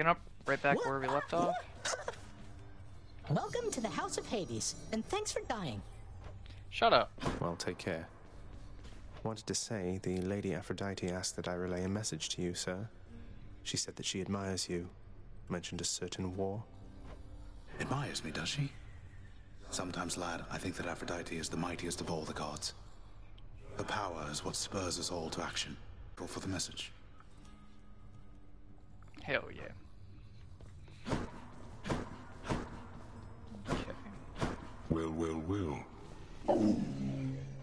Picking up right back where we left off. Welcome to the House of Hades, and thanks for dying. Shut up. Well, take care. Wanted to say, the Lady Aphrodite asked that I relay a message to you, sir. She said that she admires you. Mentioned a certain war. Admires me, does she? Sometimes, lad, I think that Aphrodite is the mightiest of all the gods. Her power is what spurs us all to action. Go for the message. Hell yeah. Well, well, well.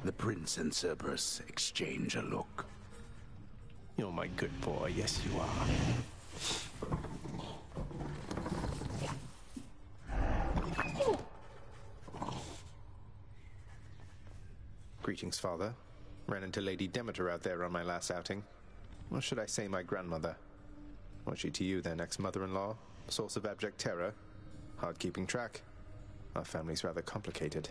The prince and Cerberus exchange a look. You're my good boy, yes you are. Greetings, father. Ran into Lady Demeter out there on my last outing. Or should I say my grandmother? Was she to you then, ex-mother-in-law? Source of abject terror? Hard keeping track? Our family's rather complicated.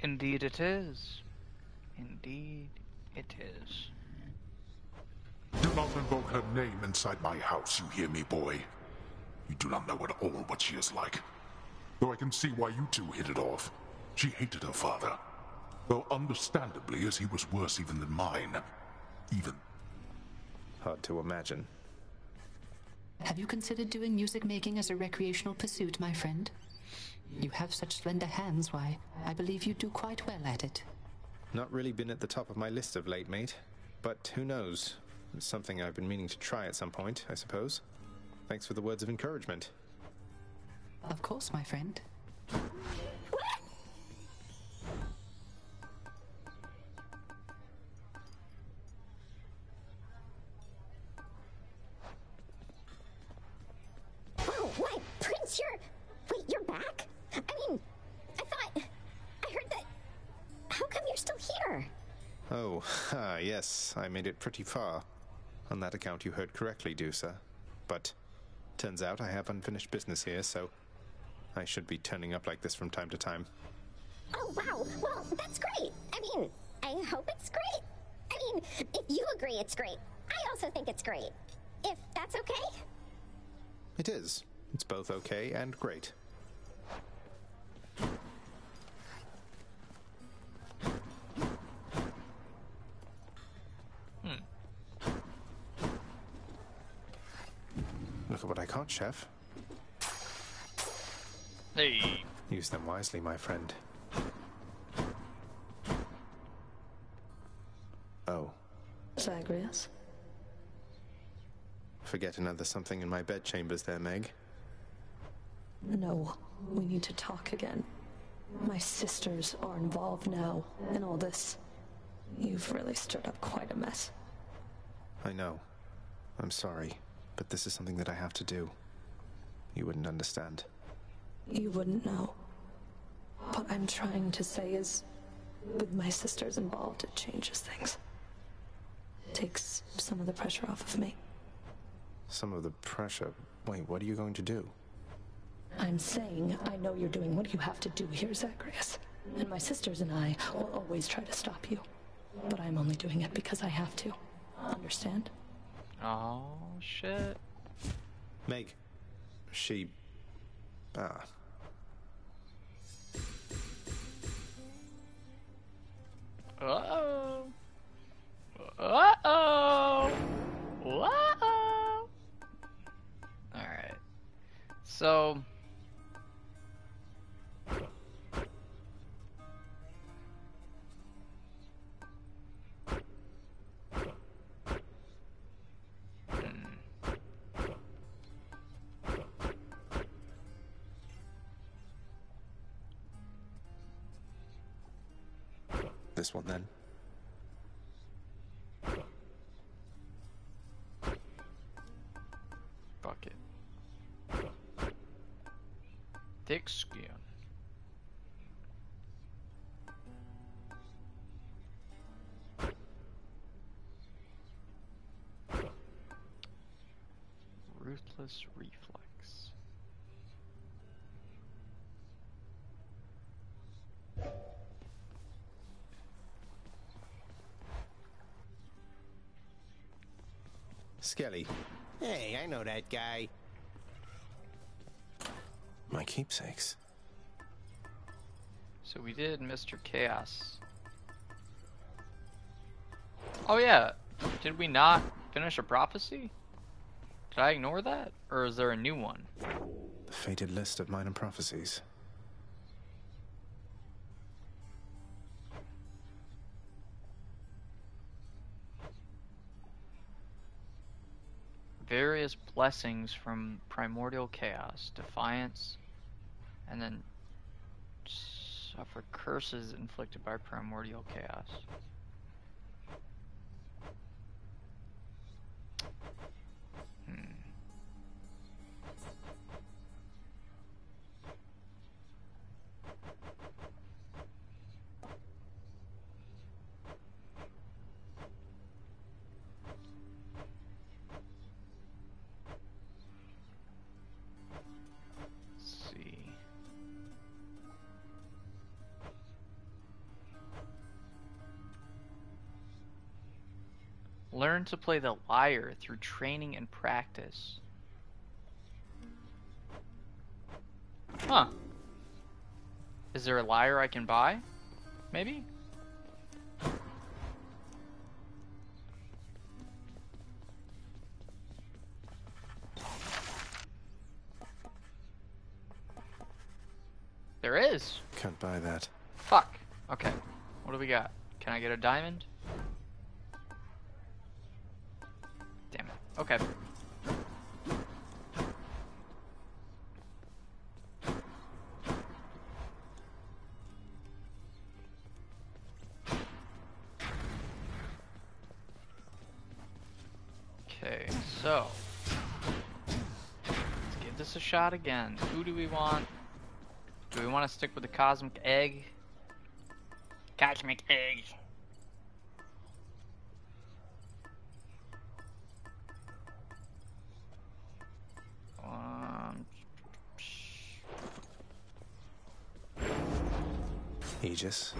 Indeed it is. Indeed it is. Do not invoke her name inside my house, you hear me, boy? You do not know at all what she is like. Though I can see why you two hit it off. She hated her father. Though understandably, as he was worse even than mine. Even. Hard to imagine. Have you considered doing music making as a recreational pursuit, my friend? You have such slender hands, why, I believe you do quite well at it. Not really been at the top of my list of late, mate. But who knows? It's something I've been meaning to try at some point, I suppose. Thanks for the words of encouragement. Of course, my friend. Made it pretty far. On that account, you heard correctly, Dusa. But turns out I have unfinished business here, so I should be turning up like this from time to time. Oh, wow. Well, that's great. I mean, I hope it's great. I mean, if you agree it's great, I also think it's great. If that's okay? It is. It's both okay and great. Chef. Hey. Use them wisely, my friend. Oh, Zagreus? forget another something in my bedchambers there, Meg. No, we need to talk again. My sisters are involved now in all this. You've really stirred up quite a mess. I know. I'm sorry, but this is something that I have to do. You wouldn't understand. You wouldn't know. What I'm trying to say is, with my sisters involved, it changes things. Takes some of the pressure off of me. Some of the pressure. Wait, what are you going to do? I'm saying I know you're doing what you have to do here, Zagreus. And my sisters and I will always try to stop you. But I'm only doing it because I have to. Understand? Oh, shit. Meg. She. Ah. Uh-oh. Uh-oh. Uh-oh. Alright. So... One then. Fuck it. Thick skin. Ruthless reflex. Skelly, Hey, I know that guy. My keepsakes. So we did Mr. Chaos. Oh yeah, did we not finish a prophecy? Did I ignore that? Or is there a new one? The fated list of minor prophecies. Various blessings from primordial chaos, defiance, and then suffer curses inflicted by primordial chaos. Learn to play the lyre through training and practice. Huh. Is there a lyre I can buy? Maybe? There is. Can't buy that. Fuck. Okay. What do we got? Can I get a diamond? Okay. Okay, so let's give this a shot again. Who do we want? Do we want to stick with the cosmic egg? Cosmic egg. Aegis.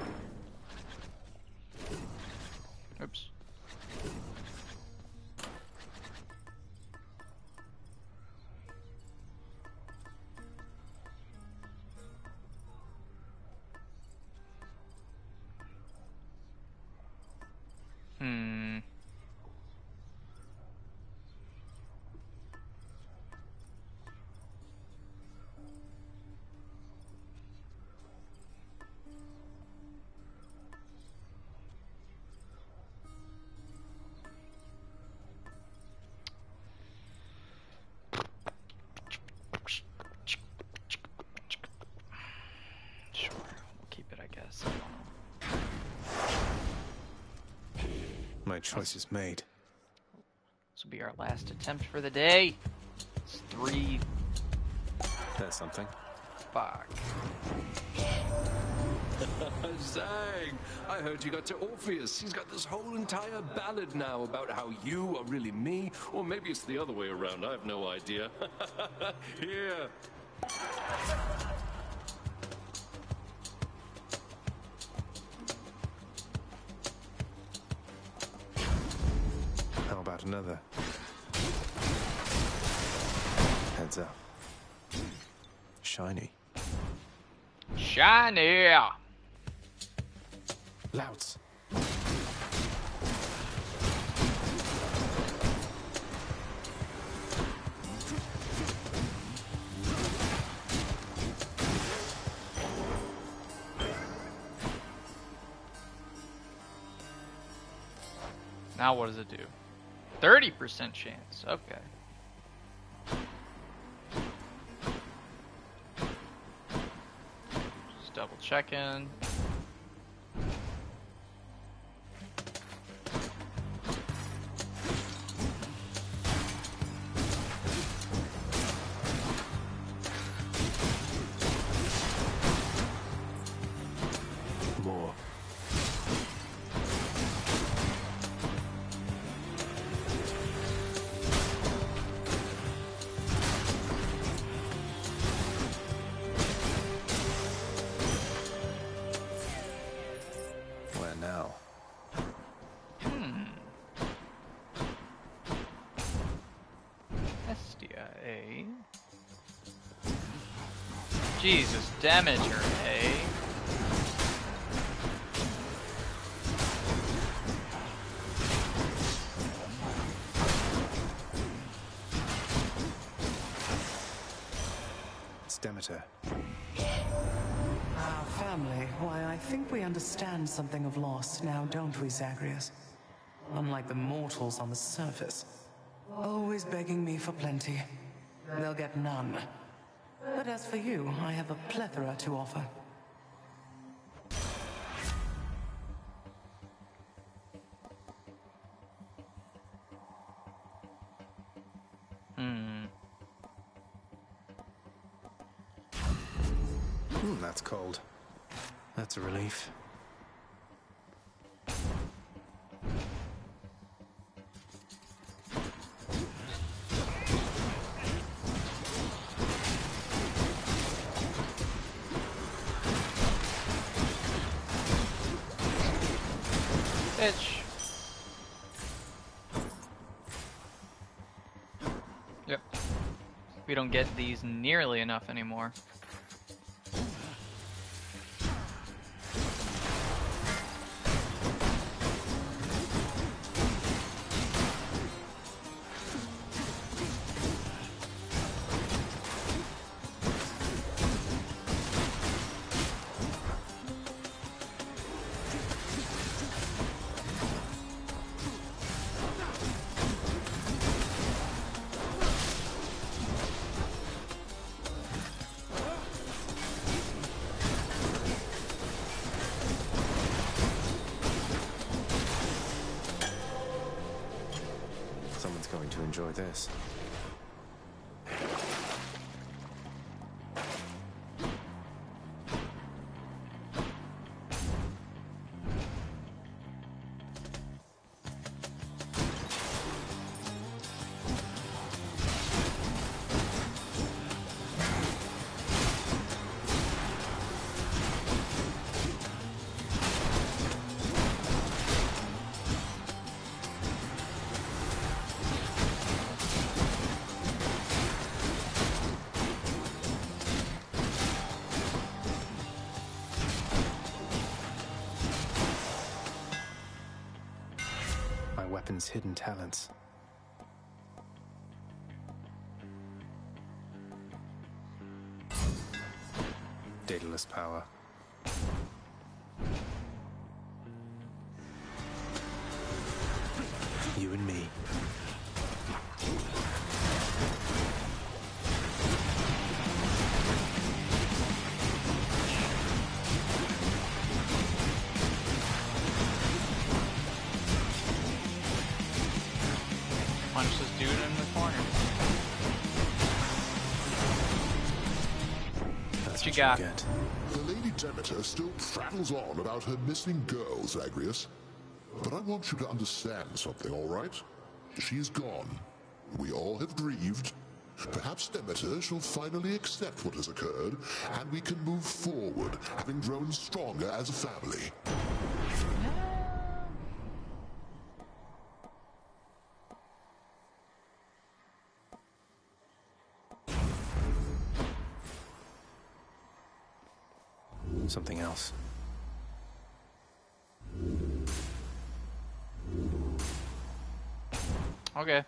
Choice is made. This will be our last attempt for the day. It's three. There's something. Fuck. Zag, I heard you got to Orpheus. He's got this whole entire ballad now about how you are really me, or maybe it's the other way around. I have no idea. Here. Shiny! Louts. Now what does it do? 30% chance. Okay. Just Jesus, Damager A. It's Demeter. Our family. Why, I think we understand something of loss now, don't we, Zagreus? Unlike the mortals on the surface. Always begging me for plenty. They'll get none. But as for you, I have a plethora to offer. Hmm. Hmm, that's cold. That's a relief. Don't get these nearly enough anymore. My hidden talents. Daedalus power. You got? get. The Lady Demeter still prattles on about her missing girls, Agrius. But I want you to understand something, all right? She is gone. We all have grieved. Perhaps Demeter shall finally accept what has occurred, and we can move forward, having grown stronger as a family. Something else. Okay.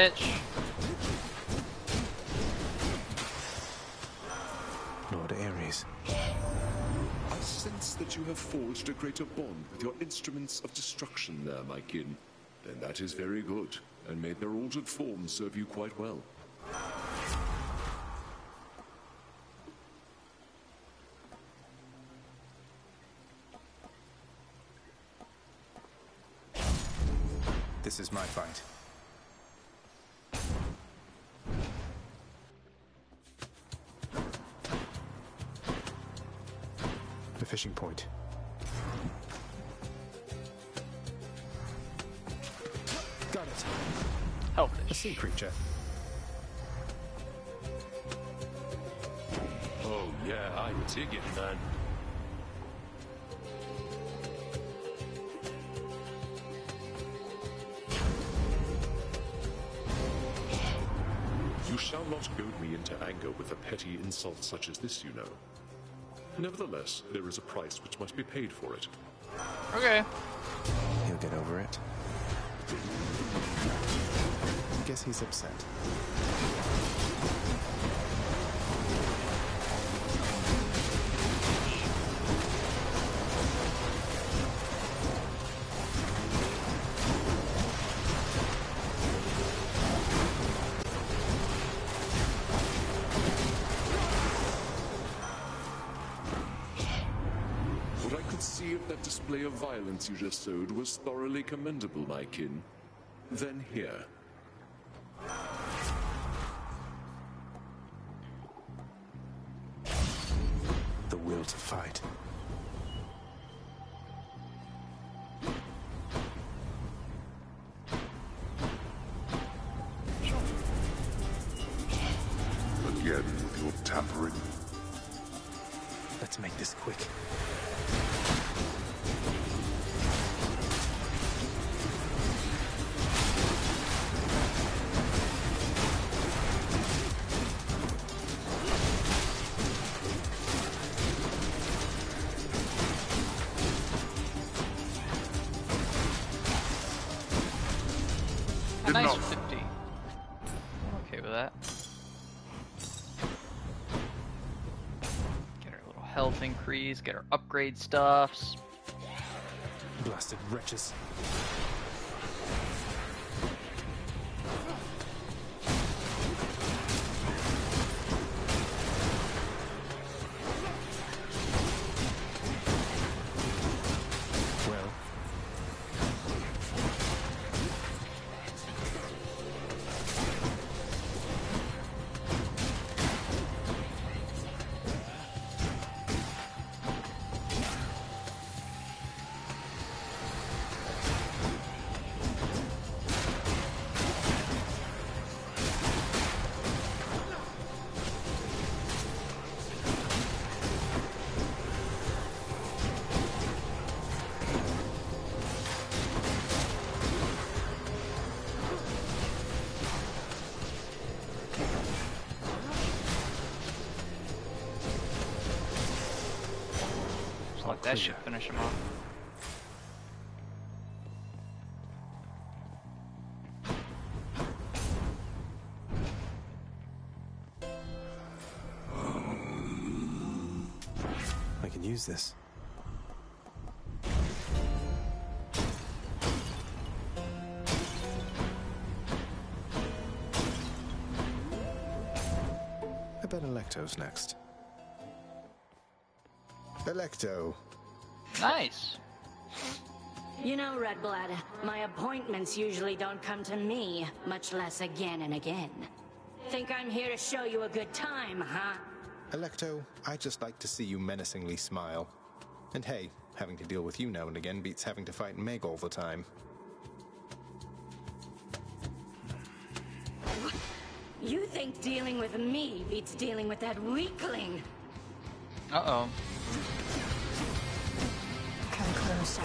Bitch. Lord Ares. I sense that you have forged a greater bond with your instruments of destruction there, my kin. Then that is very good, and may their altered forms serve you quite well. This is my fight. Fishing point. Got it. A Hellfish. sea creature. Oh, yeah, I dig it, man. You shall not goad me into anger with a petty insult such as this, you know. Nevertheless, there is a price which must be paid for it. Okay. He'll get over it. I Guess he's upset. Of you just showed was thoroughly commendable, my kin. Then here. The will to fight. Again with your tampering. Let's make this quick. Increase, get our upgrade stuffs. Blasted wretches. Use this. I bet Alecto's next. Alecto. Nice. You know, Red Blood, my appointments usually don't come to me, much less again and again. Think I'm here to show you a good time, huh? Alecto, I just like to see you menacingly smile. And hey, having to deal with you now and again beats having to fight Meg all the time. You think dealing with me beats dealing with that weakling? Uh oh. Come closer.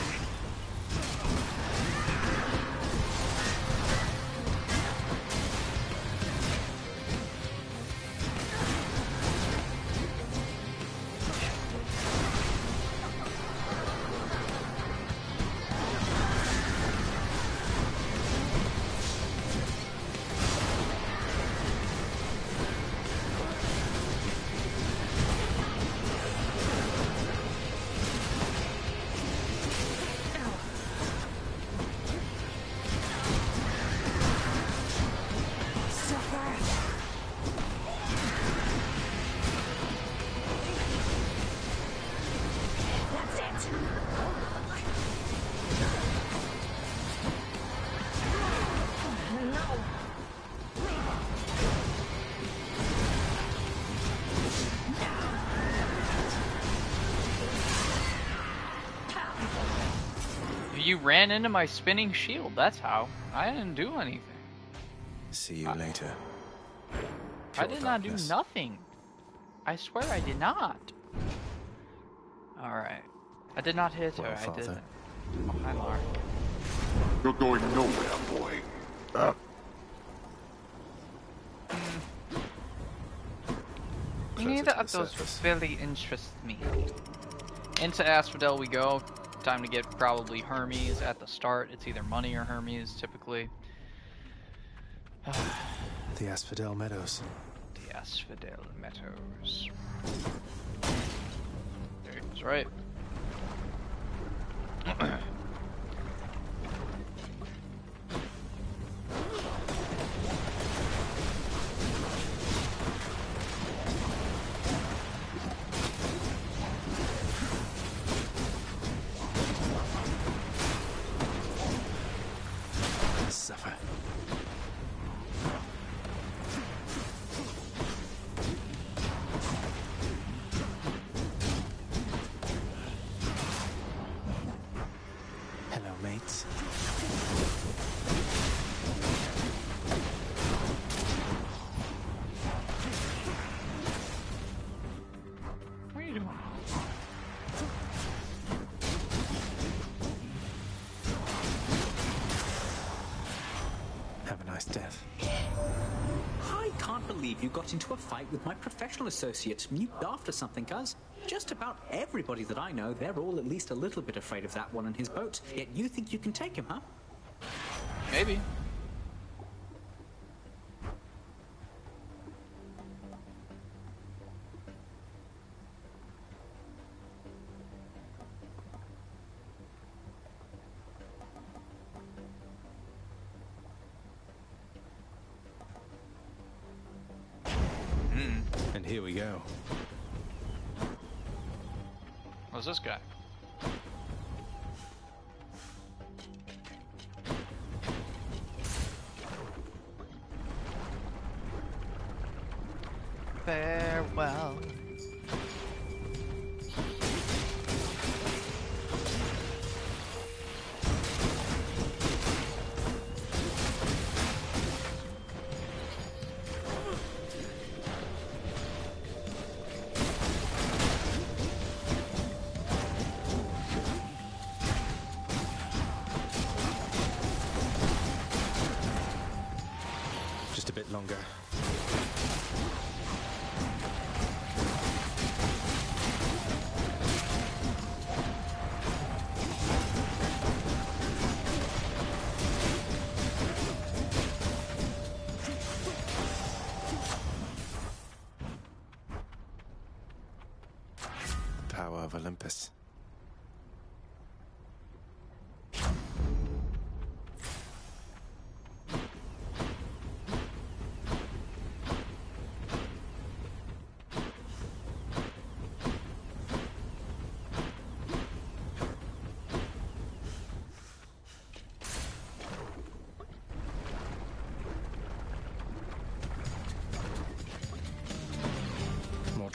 Ran into my spinning shield. That's how. I didn't do anything. See you later. I did not do nothing. I swear I did not. Alright. I did not hit her. Well, I did. Father. Oh, hi, Mark. You're going nowhere, boy. Uh, Neither of the those surface. really interest me. Into Asphodel we go. Time to get probably Hermes at the start. It's either money or Hermes, typically. The Asphodel Meadows. The Asphodel Meadows. That's right. Hello, mates. You got into a fight with my professional associate. You after something, cuz. Just about everybody that I know, they're all at least a little bit afraid of that one and his boat. Yet you think you can take him, huh? Maybe.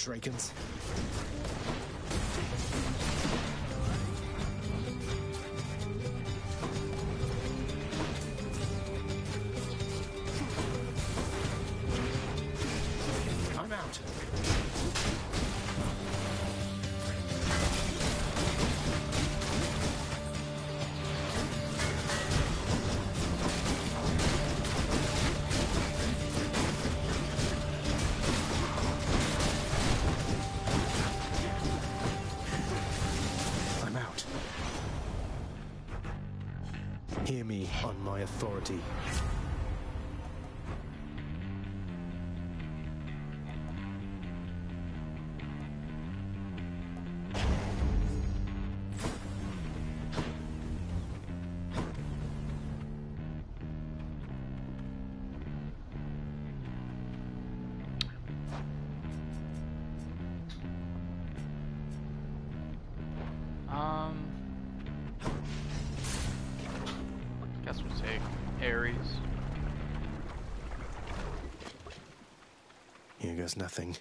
More my authority. Nothing.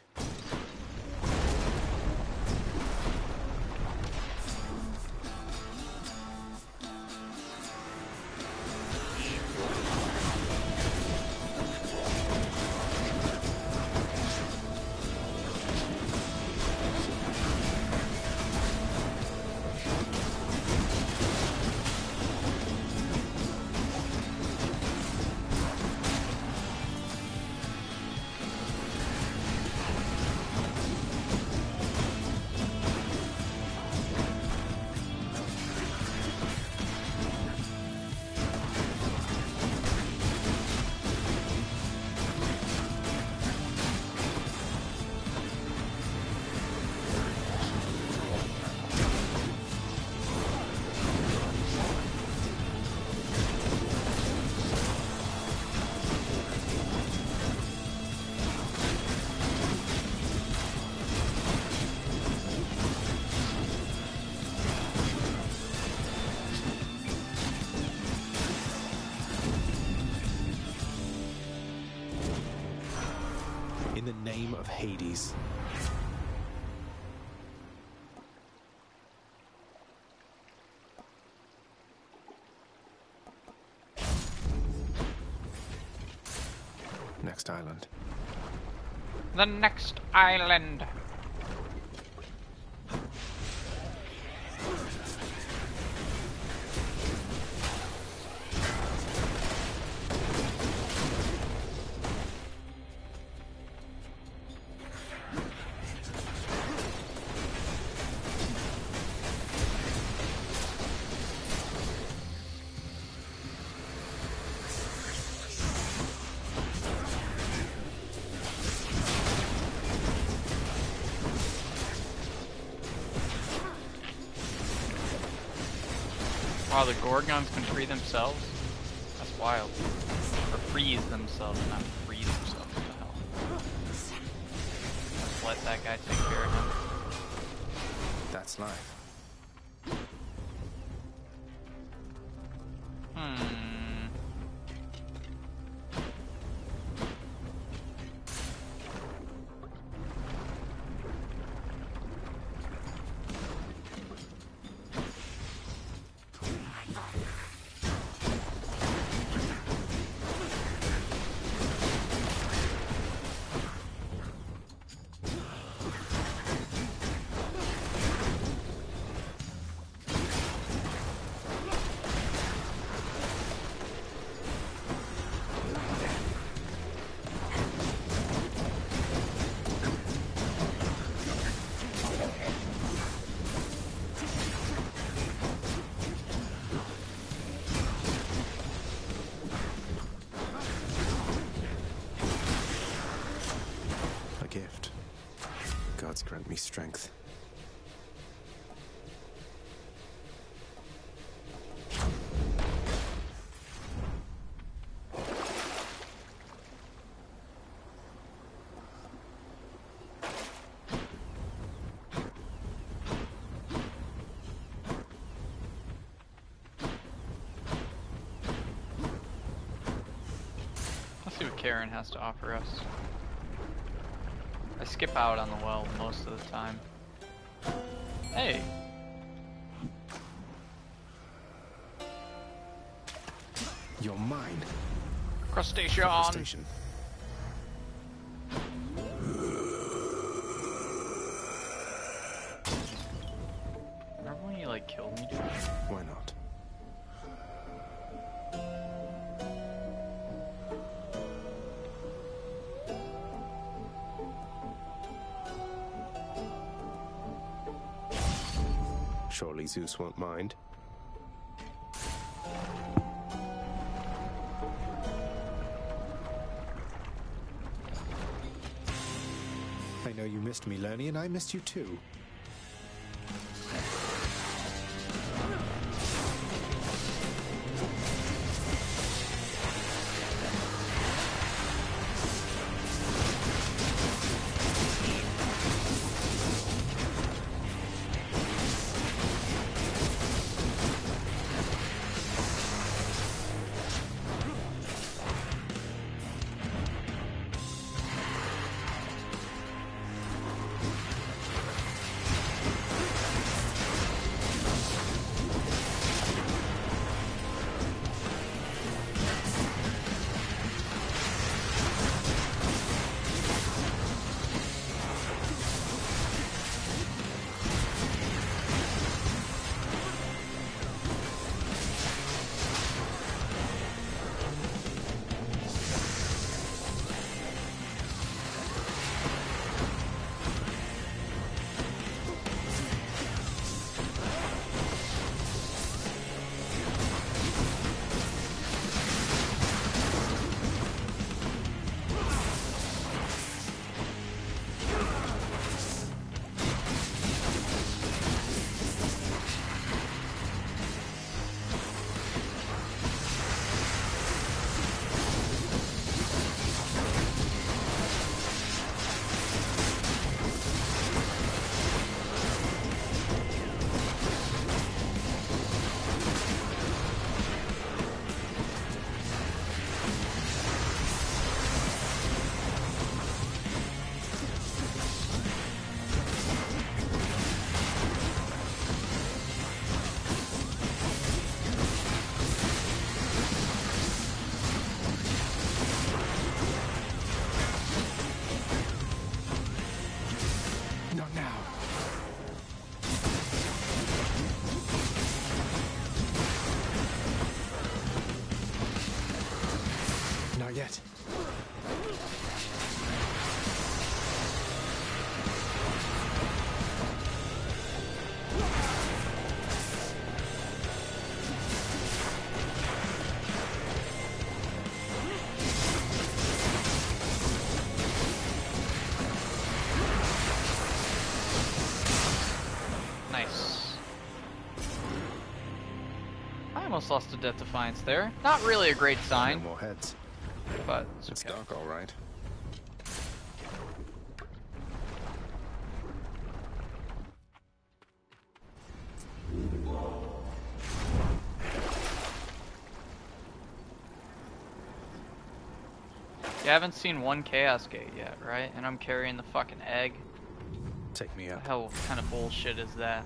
Of Hades? Next island. The next island. Gorgons can free themselves? That's wild. Or freeze themselves, not freeze themselves. What the hell? Let's let that guy take care of him. That's life. Strength. Let's see what Charon has to offer us. I skip out on the well most of the time. Hey! You're mine. Crustacean! Crustacean. Won't mind. I know you missed me, Lernie, and I missed you too. Yet. Nice. I almost lost to Death Defiance there. Not really a great sign, No more heads. It's okay. dark, all right. You haven't seen one Chaos Gate yet, right? And I'm carrying the fucking egg. Take me out. hell kind of bullshit is that?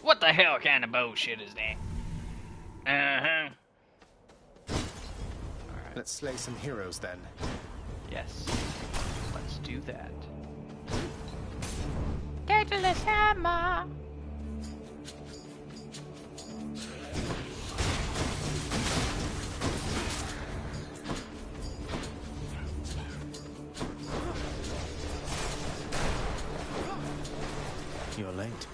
What the hell kind of bullshit is that? Uh huh. Let's slay some heroes then. Yes. Let's do that. Daedalus Hammer! You're late.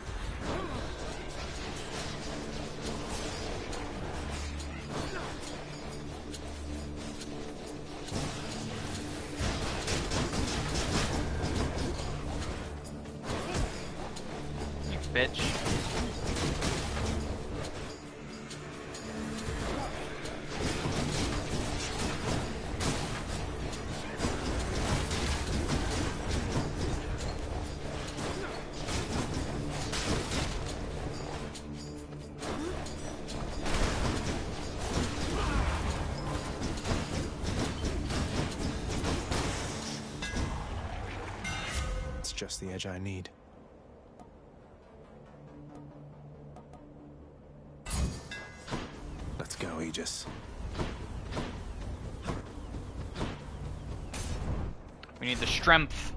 Just the edge I need. Let's go, Aegis. We need the strength.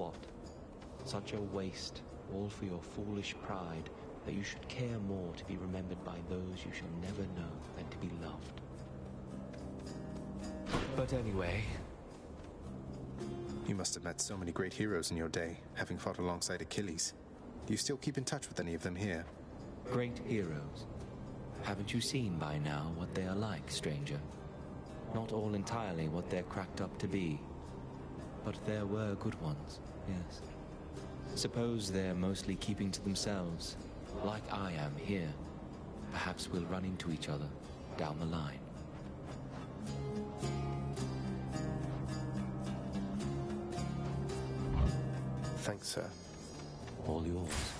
What? Such a waste, all for your foolish pride, that you should care more to be remembered by those you shall never know than to be loved. But anyway, You must have met so many great heroes in your day, having fought alongside Achilles. Do you still keep in touch with any of them here? great heroes. Haven't you seen by now what they are like, stranger? Not all entirely what they're cracked up to be. But there were good ones, yes. Suppose they're mostly keeping to themselves, like I am here. Perhaps we'll run into each other down the line. Thanks, sir. All yours.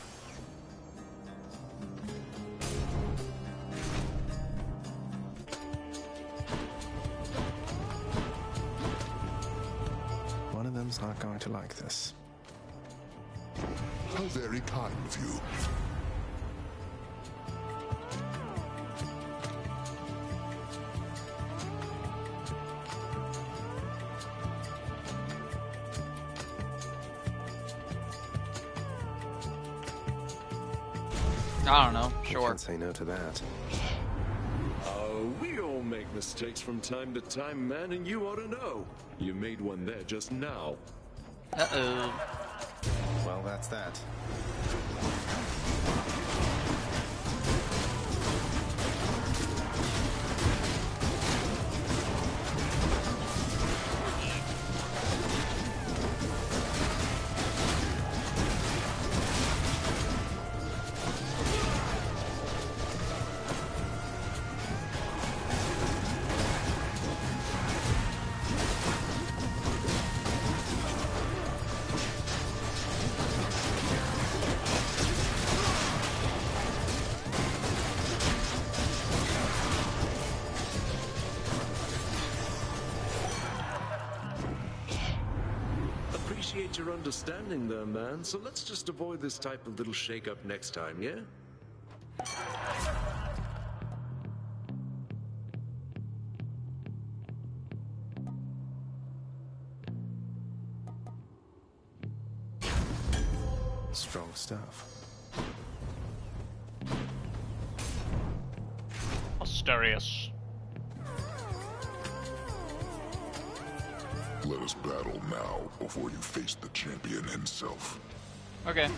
Say no to that. Oh, we all make mistakes from time to time, man, and you ought to know. You made one there just now. Uh oh. Well, that's that. Understanding there, man. So let's just avoid this type of little shake-up next time, yeah? Himself. Okay.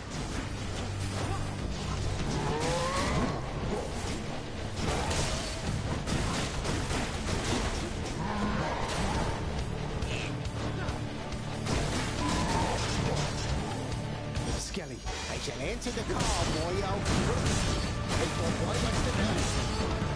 Skelly, I shall answer the call, boyo. Hey, boy, what's the news?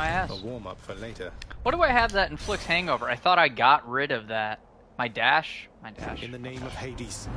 My ass. A warm up for later. What do I have that inflicts hangover? I thought I got rid of that. My dash? My dash. In the name of Hades.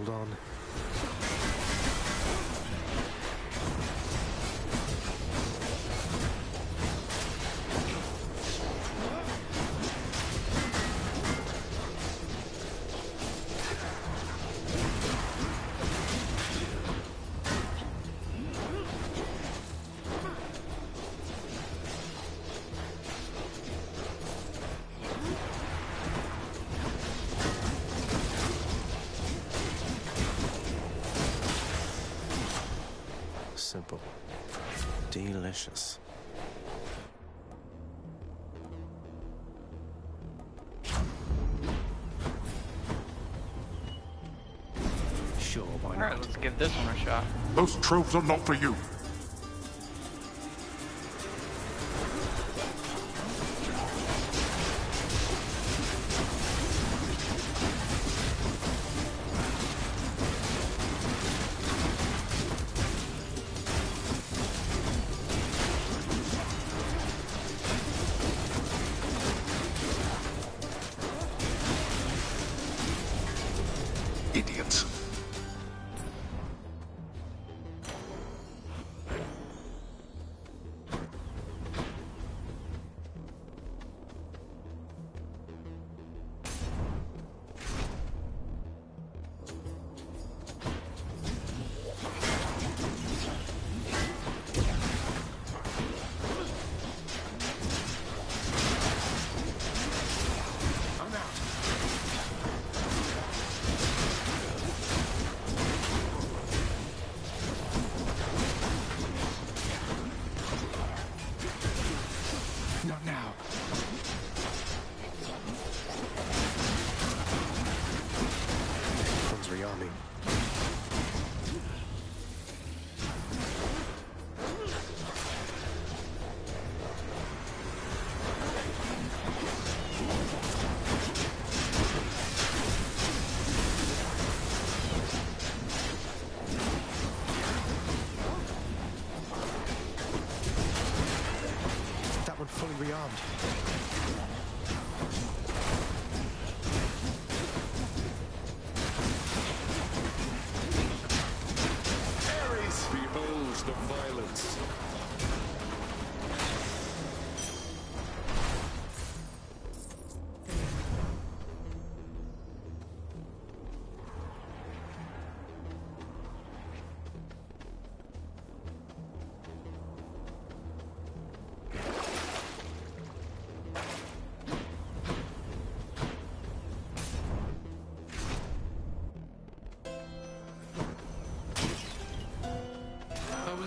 Hold on. Simple. Delicious. Sure, why Alright, let's give this one a shot. Those troves are not for you.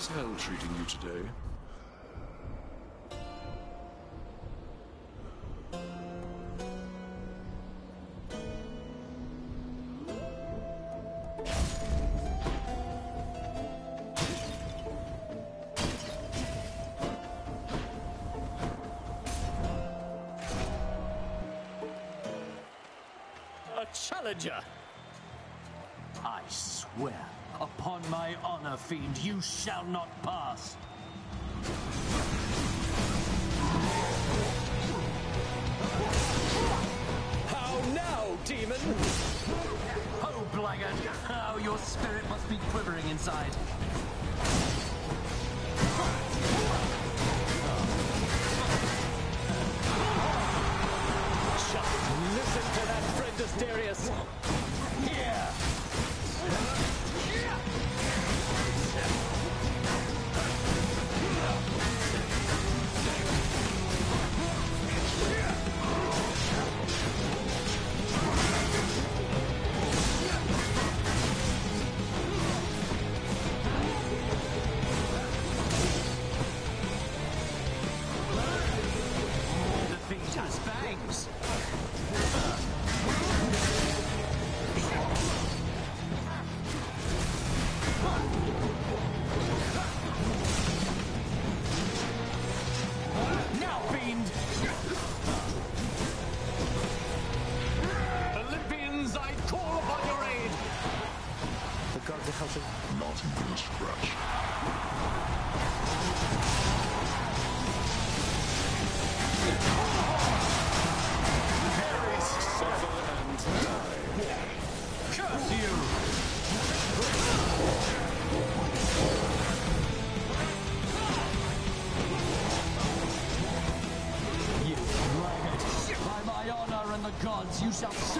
How is hell treating you today? A challenger! I swear, upon my honor, fiend, you shall not pass. How now, demon? Oh, blackguard! How your spirit must be quivering inside. Just listen to that, friend Asterius. You shall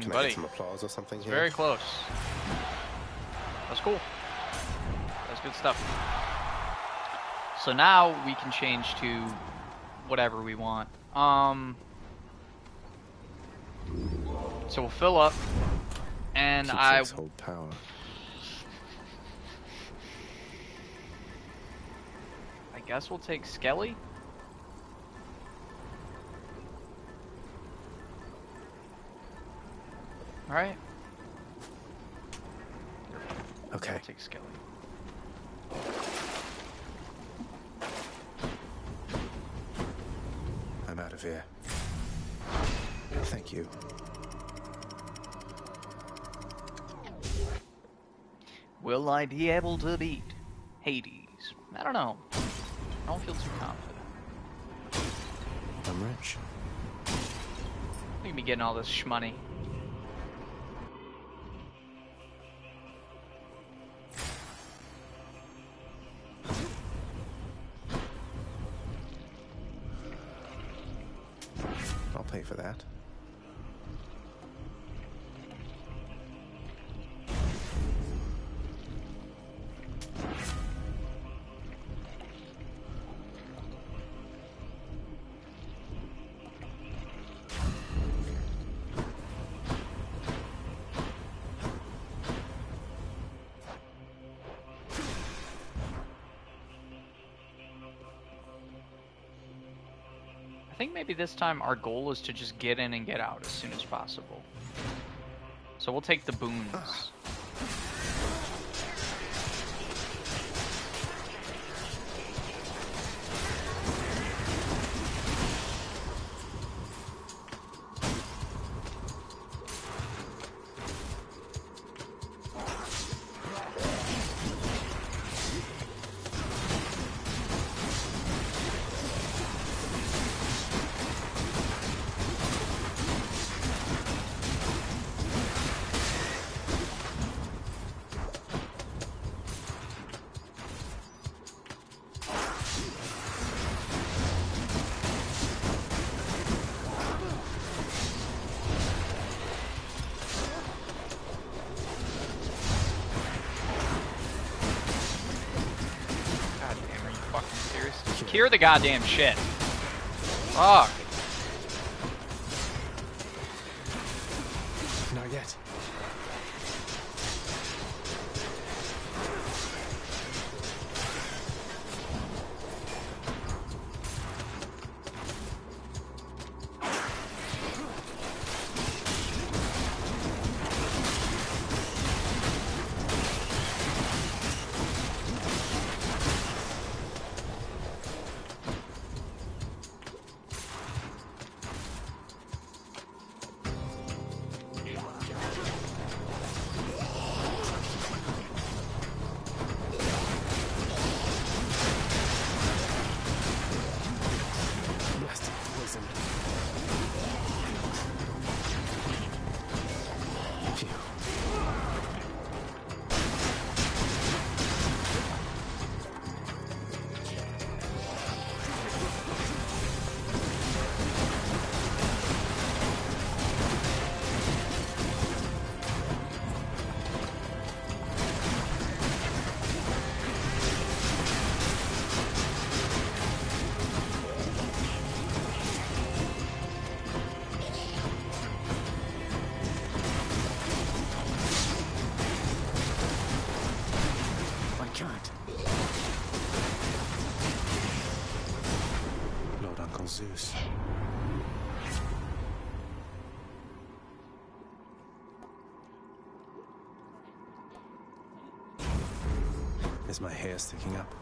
Dang, Can I get some applause or something here? Very close. That's cool. That's good stuff. So now we can change to whatever we want. Um. So we'll fill up, and Keeps I hold power. I guess we'll take Skelly. Of here. Thank you. Will I be able to beat Hades? I don't know. I don't feel too confident. I'm rich. We can be getting all this shmoney. Maybe this time our goal is to just get in and get out as soon as possible. So we'll take the boons. Secure the goddamn shit. Fuck. My hair sticking up?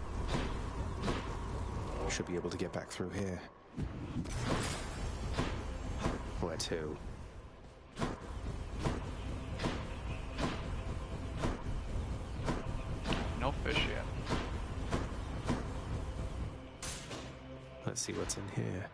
Should be able to get back through here. Where to? No fish yet. Let's see what's in here.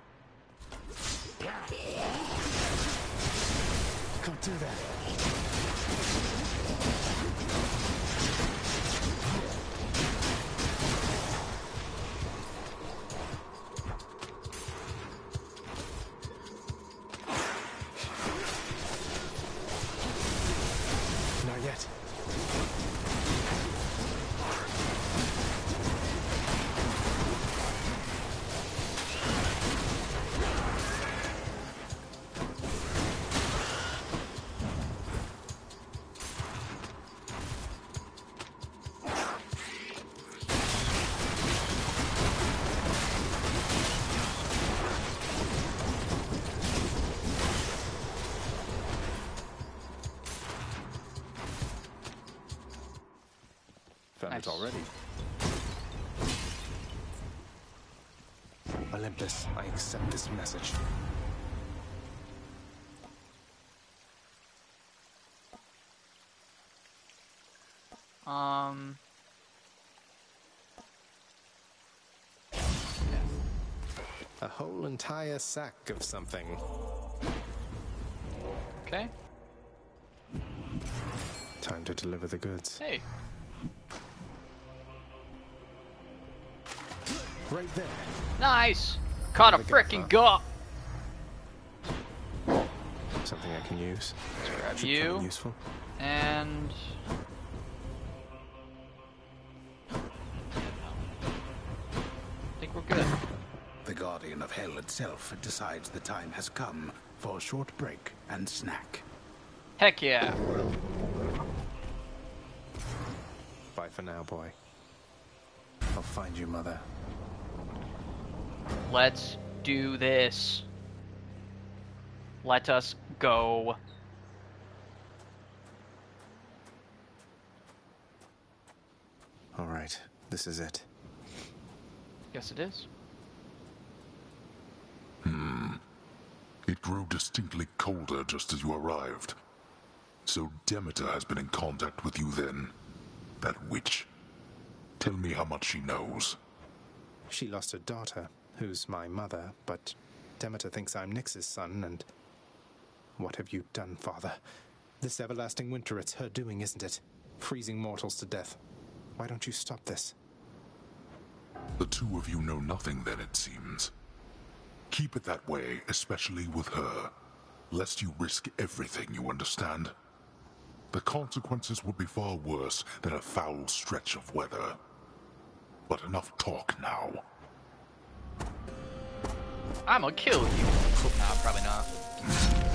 Found Nice. already. Olympus, I accept this message. Um. A whole entire sack of something. Okay. Time to deliver the goods. Hey. Right there. Nice. Caught a There we freaking huh? gut. Something I can use. Let's grab Should you. useful. And I think we're good. The Guardian of Hell itself decides the time has come for a short break and snack. Heck yeah. Bye for now, boy. I'll find you, mother. Let's do this. Let us go. All right, this is it. Yes, it is. Hmm. It grew distinctly colder just as you arrived. So Demeter has been in contact with you then. That witch. Tell me how much she knows. She lost her daughter, who's my mother, but Demeter thinks I'm Nyx's son, and. What have you done, father? This everlasting winter, it's her doing, isn't it? Freezing mortals to death. Why don't you stop this? The two of you know nothing then, it seems. Keep it that way, especially with her, lest you risk everything, you understand? The consequences would be far worse than a foul stretch of weather. But enough talk now. I'm gonna kill you. Nah, probably not.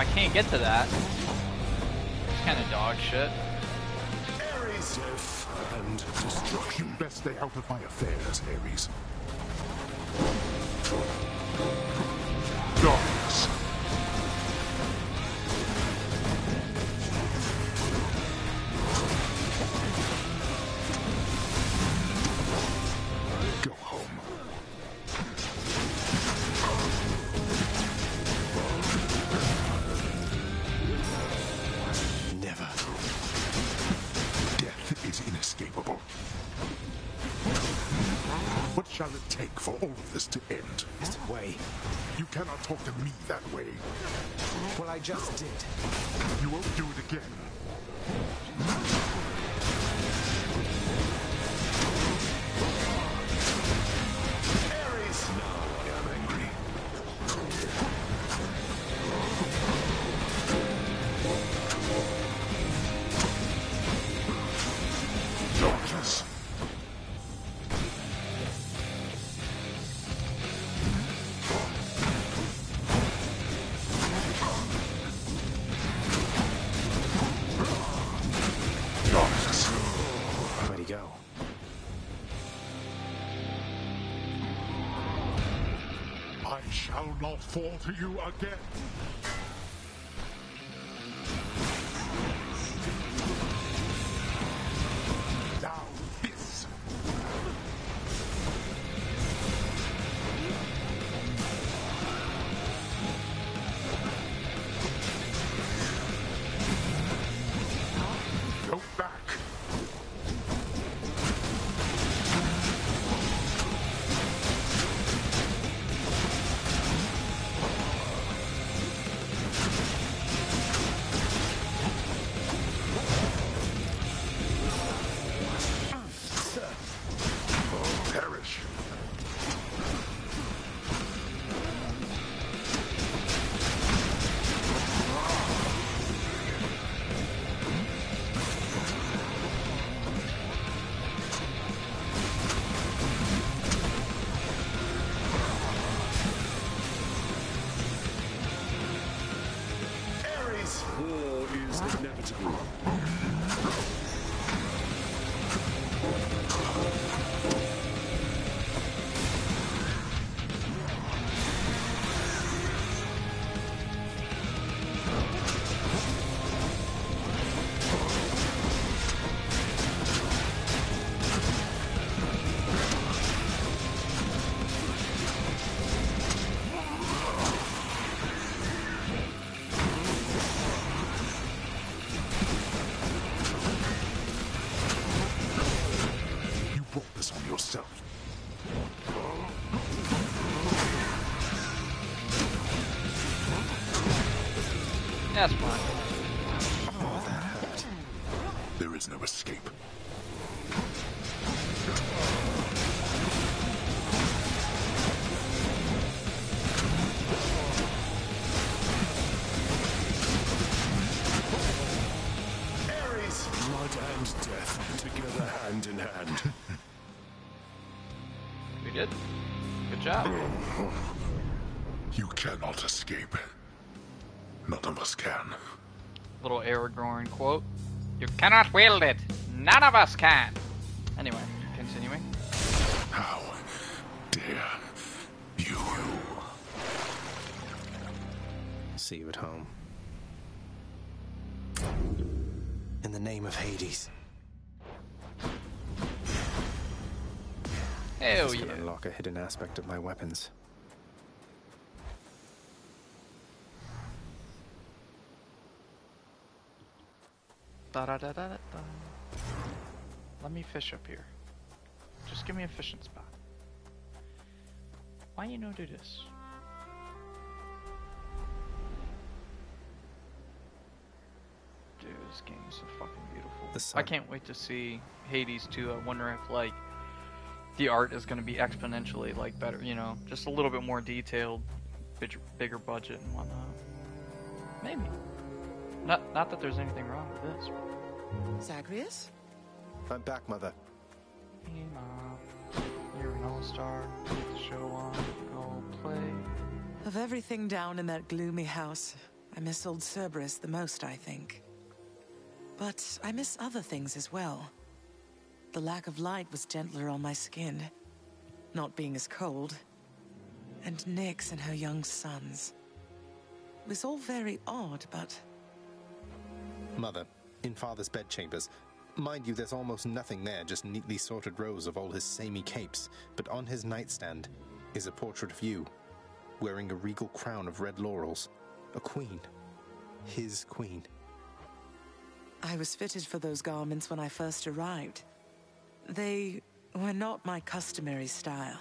I can't get to that. It's kind of dog shit. Death and destruction. Best stay out of my affairs, Ares. For all of this to end? Wei. You cannot talk to me that way. Well, I just did. You won't do it again. Fall to you again. Good job. You cannot escape. None of us can. Little Aragorn quote. You cannot wield it. None of us can. Of my weapons. Da da da da da da. Let me fish up here. Just give me a fishing spot. Why you no do this? Dude, this game is so fucking beautiful. The I can't wait to see Hades 2. I wonder if like the art is going to be exponentially like better, you know, just a little bit more detailed, bigger, bigger budget and whatnot. Maybe. Not not that there's anything wrong with this. Zagreus? I'm back, Mother. Hey, Mom. You're an all-star. Get the show on. Go play. Of everything down in that gloomy house, I miss old Cerberus the most, I think. But I miss other things as well. The lack of light was gentler on my skin, not being as cold. And Nyx and her young sons. It was all very odd, but Mother, in Father's bedchambers. Mind you, there's almost nothing there, just neatly sorted rows of all his samey capes. But on his nightstand is a portrait of you, wearing a regal crown of red laurels. A queen. His queen. I was fitted for those garments when I first arrived. They were not my customary style.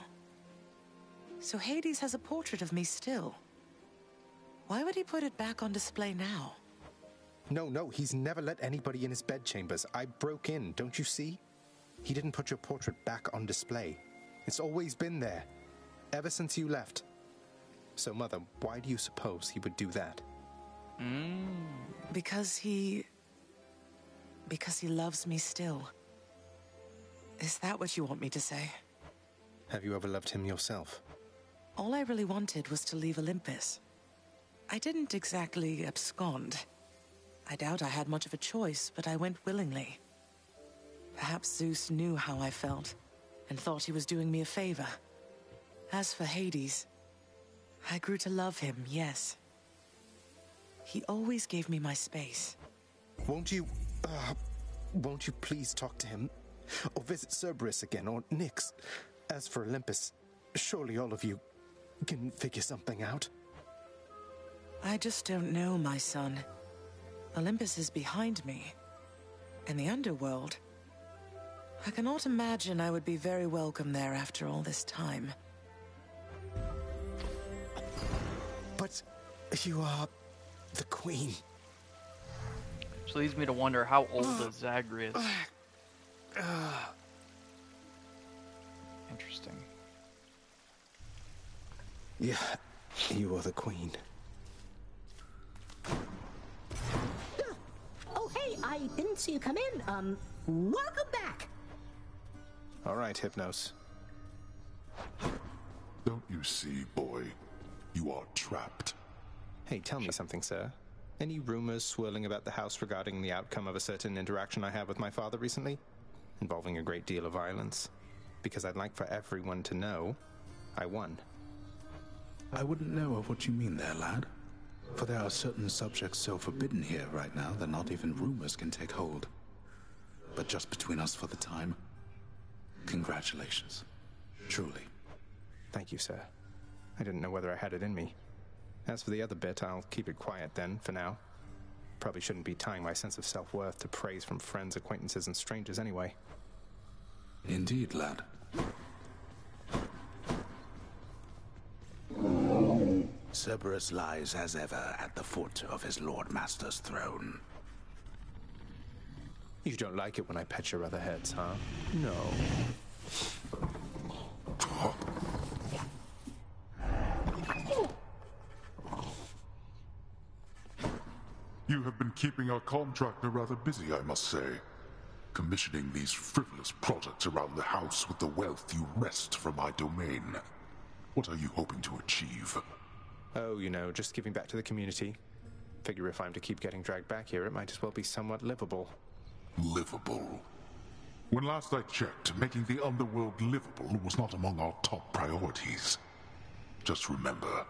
So Hades has a portrait of me still. Why would he put it back on display now? No, no, he's never let anybody in his bedchambers. I broke in, don't you see? He didn't put your portrait back on display. It's always been there, ever since you left. So, Mother, why do you suppose he would do that? Hmm. Because he. Because he loves me still. Is that what you want me to say? Have you ever loved him yourself? All I really wanted was to leave Olympus. I didn't exactly abscond. I doubt I had much of a choice, but I went willingly. Perhaps Zeus knew how I felt and thought he was doing me a favor. As for Hades, I grew to love him, yes. He always gave me my space. Won't you. Uh, won't you please talk to him? Or visit Cerberus again, or Nyx? As for Olympus, surely all of you can figure something out. I just don't know, my son. Olympus is behind me. And the underworld. I cannot imagine I would be very welcome there after all this time. But you are the queen. Which leads me to wonder how old ah. is Zagreus? Ah. Interesting. Yeah, you are the queen. Oh, hey, I didn't see you come in. Um, welcome back. All right, Hypnos. Don't you see, boy? You are trapped. Hey, tell me something, sir. Any rumors swirling about the house regarding the outcome of a certain interaction I had with my father recently? Involving a great deal of violence? Because I'd like for everyone to know I won. I wouldn't know of what you mean there, lad. For there are certain subjects so forbidden here right now that not even rumors can take hold. But just between us for the time, congratulations. Truly. Thank you, sir. I didn't know whether I had it in me. As for the other bit, I'll keep it quiet then, for now. Probably shouldn't be tying my sense of self worth to praise from friends, acquaintances, and strangers anyway. Indeed, lad. Cerberus lies as ever at the foot of his Lord Master's throne. You don't like it when I pet your other heads, huh? No. You have been keeping our contractor rather busy, I must say. Commissioning these frivolous projects around the house with the wealth you wrest from my domain. What are you hoping to achieve? Oh, you know, just giving back to the community. Figure if I'm to keep getting dragged back here, it might as well be somewhat livable. Livable. When last I checked, making the underworld livable was not among our top priorities. Just remember,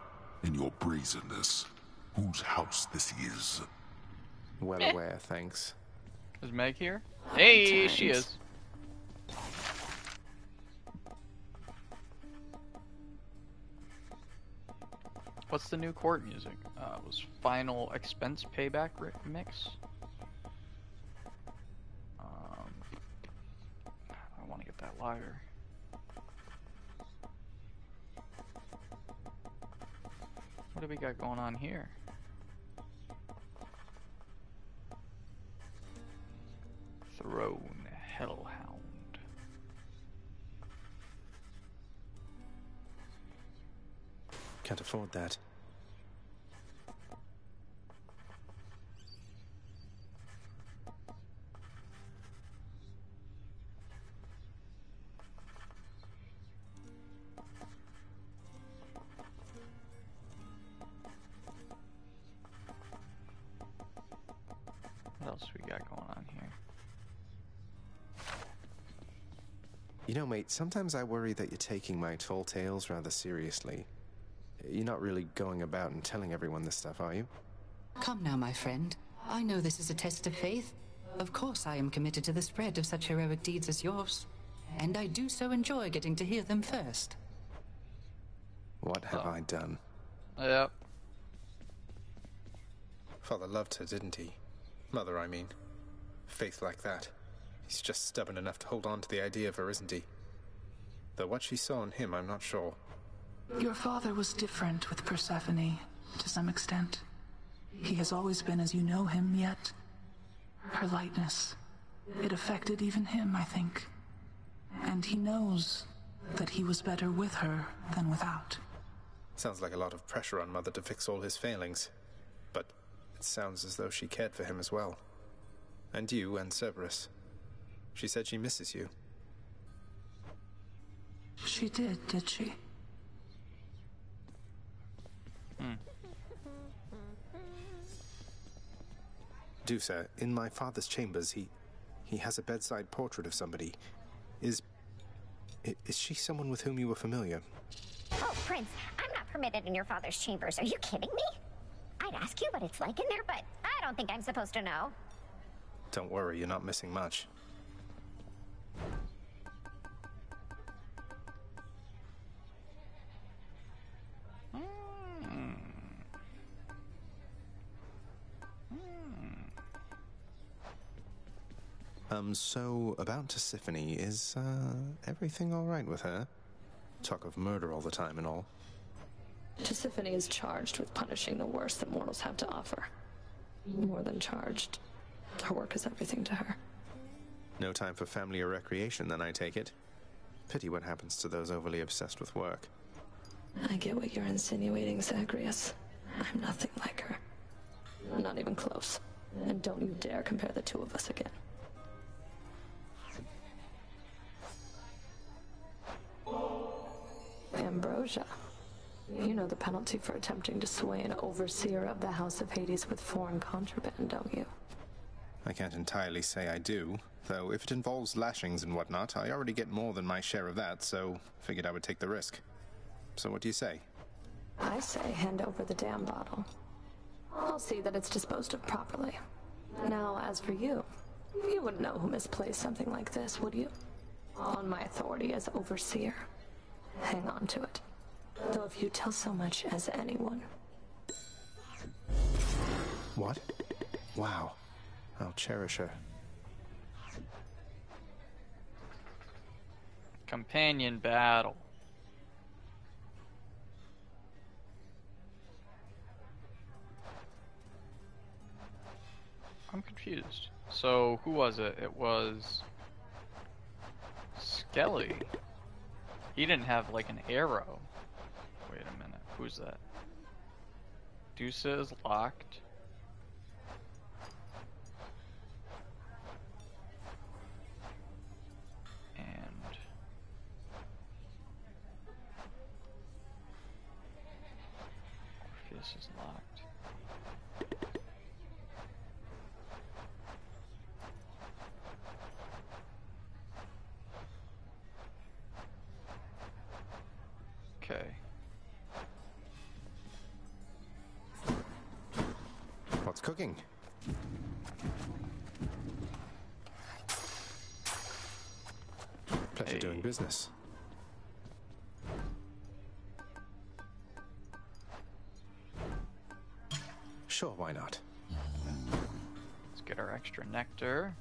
in your brazenness, whose house this is. Well Eh. aware, thanks. Is Meg here? Hey, she is. What's the new court music? Uh, it was Final Expense Payback ri- mix. Um, I want to get that lighter. What do we got going on here? Throne Hellhound. Can't afford that. You sometimes I worry that you're taking my tall tales rather seriously. You're not really going about and telling everyone this stuff, are you? Come now, my friend. I know this is a test of faith. Of course, I am committed to the spread of such heroic deeds as yours. And I do so enjoy getting to hear them first. What have I done? Yep. Father loved her, didn't he? Mother, I mean. Faith like that. He's just stubborn enough to hold on to the idea of her, isn't he? Though what she saw in him, I'm not sure. Your father was different with Persephone, to some extent. He has always been as you know him, yet her lightness, it affected even him, I think. And he knows that he was better with her than without. Sounds like a lot of pressure on Mother to fix all his failings. But it sounds as though she cared for him as well. And you and Cerberus. She said she misses you. She did, did she? Hmm. Dusa, in my father's chambers, he he has a bedside portrait of somebody. Is is she someone with whom you were familiar? Oh, Prince, I'm not permitted in your father's chambers. Are you kidding me? I'd ask you what it's like in there, but I don't think I'm supposed to know. Don't worry, you're not missing much. Um, so about Tisiphone, is uh everything all right with her? Talk of murder all the time and all. Tisiphone is charged with punishing the worst that mortals have to offer. More than charged. Her work is everything to her. No time for family or recreation, then I take it. Pity what happens to those overly obsessed with work. I get what you're insinuating, Zagreus. I'm nothing like her. Not even close. And don't you dare compare the two of us again. Ambrosia. You know the penalty for attempting to sway an overseer of the House of Hades with foreign contraband, don't you? I can't entirely say I do, though if it involves lashings and whatnot, I already get more than my share of that, so figured I would take the risk. So what do you say? I say hand over the damn bottle. I'll see that it's disposed of properly. Now, as for you, you wouldn't know who misplaced something like this, would you? On my authority as overseer. Hang on to it. Though if you tell so much as anyone, What? Wow. I'll cherish her. Companion battle. I'm confused. So, who was it? It was. Skelly. He didn't have, like, an arrow. Wait a minute. Who's that? Dusa is locked. And. Orpheus is locked. What's cooking? Pleasure doing business. Sure, why not? Let's get our extra nectar.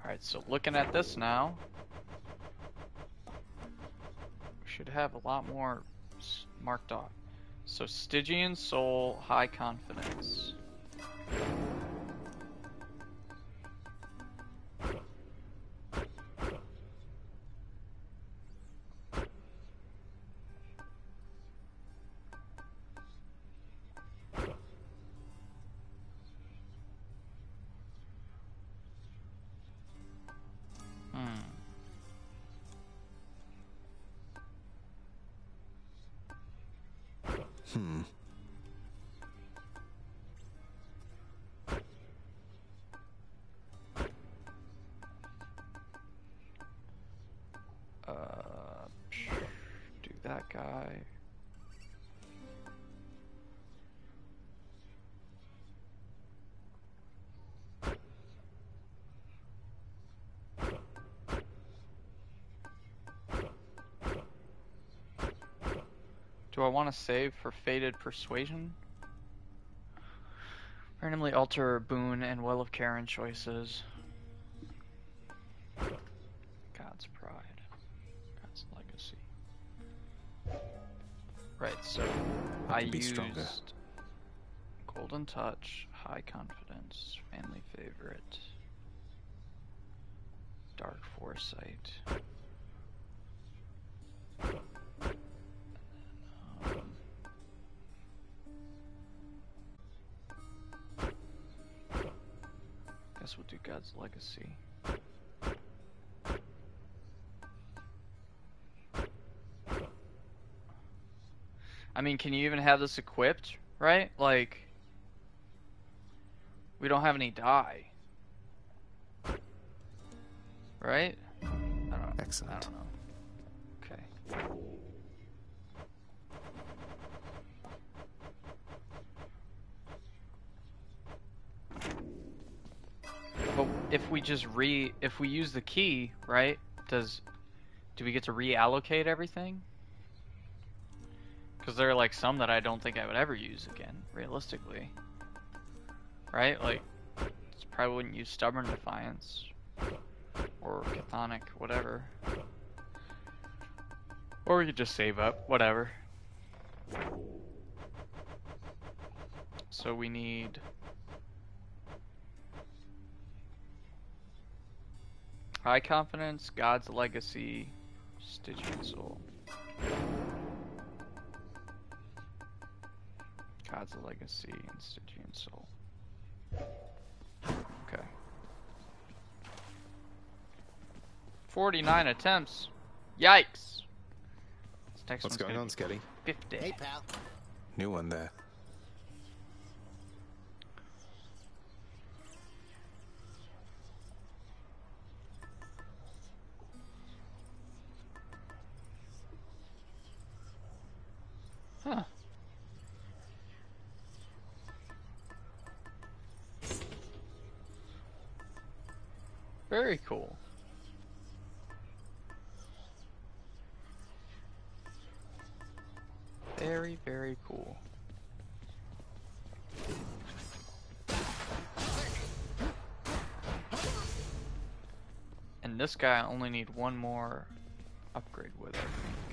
Alright, so looking at this now, we should have a lot more marked off. So Stygian Soul, High Confidence. Do I want to save for Fated Persuasion? Randomly alter boon and well of Charon choices. God's pride. God's legacy. Right, so I I be used stronger. golden touch, high confidence, family favorite, dark foresight. God's legacy. I mean, can you even have this equipped, right? Like, we don't have any die. Right? I don't, Excellent. If we just re if we use the key, right? Does do we get to reallocate everything? Because there are like some that I don't think I would ever use again, realistically. Right? Like, probably wouldn't use Stubborn Defiance or Chthonic, whatever. Or we could just save up, whatever. So we need High Confidence, God's Legacy, Stygian Soul. God's Legacy and Stygian Soul. Okay. 49 attempts. Yikes. Next What's one's going on, be Skelly? 50. Hey, pal. New one there. Huh. Very cool. Very, very cool. And this guy I only need one more upgrade with, I think.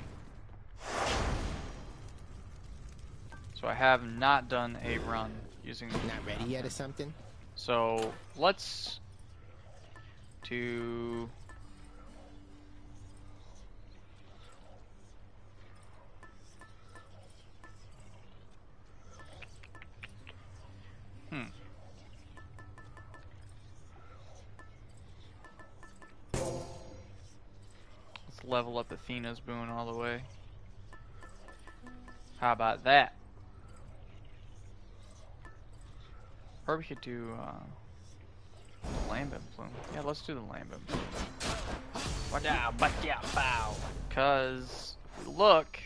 So I have not done a run using the Not ready yet or something? So let's do Hmm. Let's level up Athena's boon all the way. How about that? Or we could do uh, the Lambent Plume. Yeah, let's do the Lambent Plume. Watch out, but yeah, bow. Cause if we look,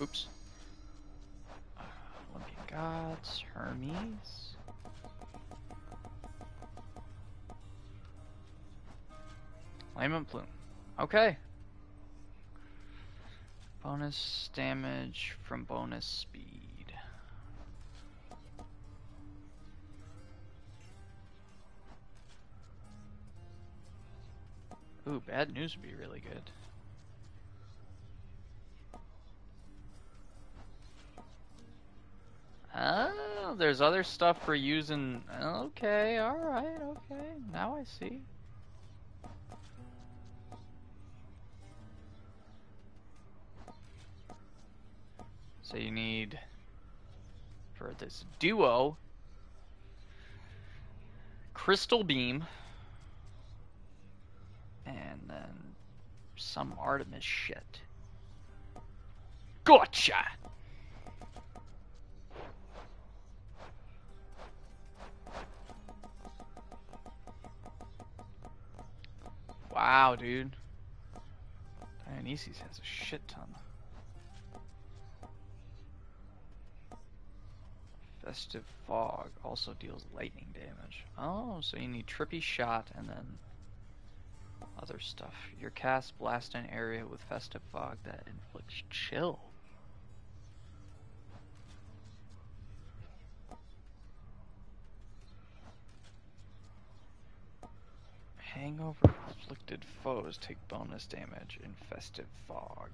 oops. Uh, Olympian Gods, Hermes. Lambent Plume. Okay. Bonus damage from bonus speed. Bad news would be really good. Oh, there's other stuff for using. Okay, alright, okay. Now I see. So you need for this duo Crystal Beam and then some Artemis shit. Gotcha! Wow, dude. Dionysus has a shit ton. Festive Fog also deals lightning damage. Oh, so you need Trippy Shot and then other stuff. Your cast blasts an area with festive fog that inflicts chill. Hangover afflicted foes take bonus damage in festive fog.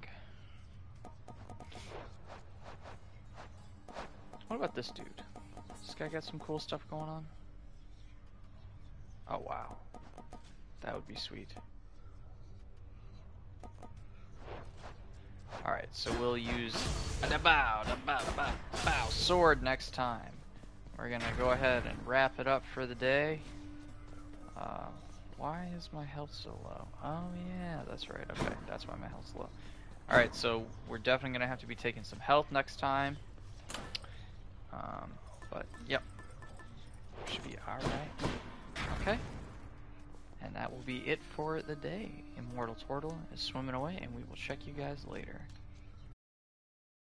What about this dude? This guy got some cool stuff going on? Oh wow. That would be sweet. Alright, so we'll use a bow, bow, bow, bow sword next time. We're gonna go ahead and wrap it up for the day. Uh, why is my health so low? Oh yeah, that's right. Okay, that's why my health's low. Alright, so we're definitely gonna have to be taking some health next time. Um, but yep, should be alright. Okay, and that will be it for the day. Immortal Tortle is swimming away, and we will check you guys later.